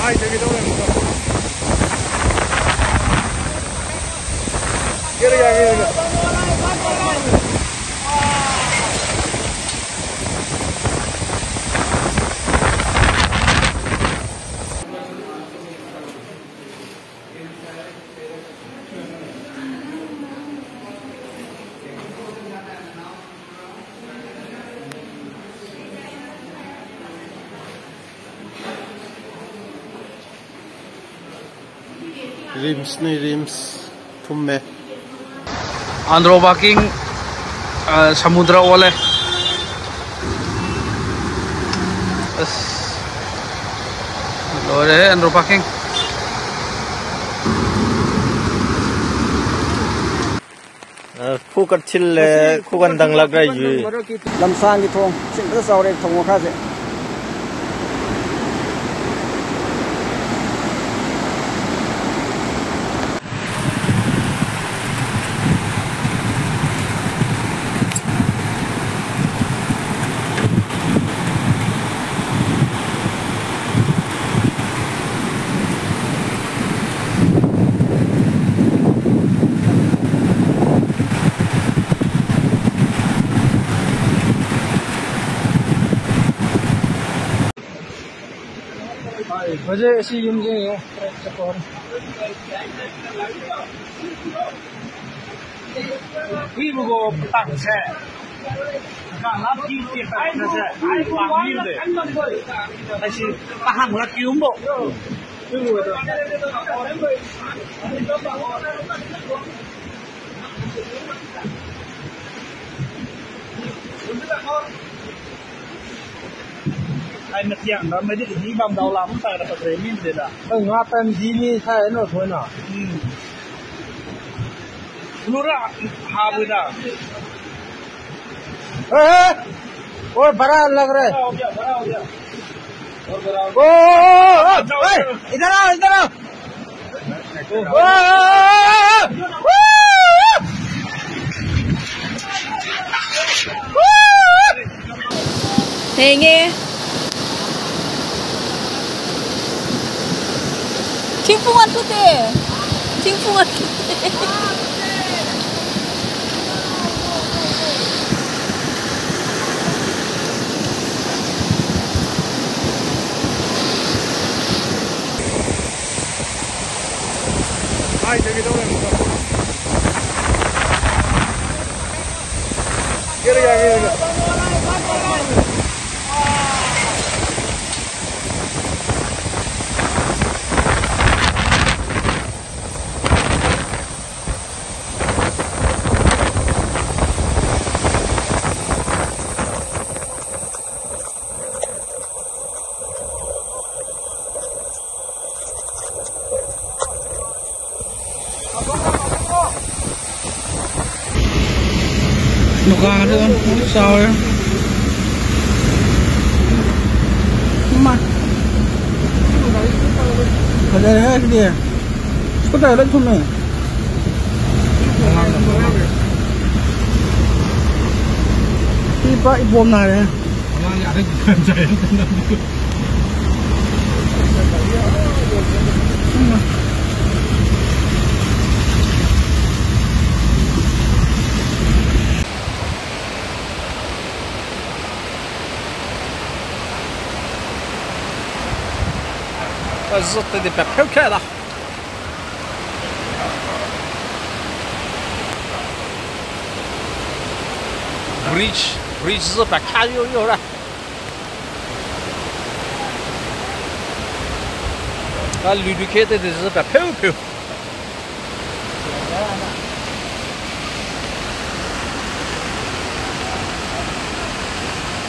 Vai, tem que dar um Get it, get it, get. rims ni rims thumme. Andro walking uh, samudra ole lore andro walking ờ, khu cắt chile khu gần đằng lạc đây gì làm sang cái thùng xin rất sau đây thùng khá dễ Baje si yum je yo. Chapor. Khi mà go tặng xe. Cả lát khi xe. Ai như thế. Ai xin ta hàng là cứu ennek jaren, maar dit is niet bang dat we daar dat er niet zitten. En wat ben je niet zijn of zo nou? Lura, hebben daar. Eh? और बड़ा लग रहा है ओ इधर आओ इधर आओ 징풍한 토대 징풍한 토대 아, 저기 돌아. Nó ra luôn sao ấy? Mà ở đây है cái gì có thể lên xuống này đi bay bom này. Này 我日的的白泡泡了，bridge bridge 是白卡悠悠了，那绿绿的的这是白 y 泡?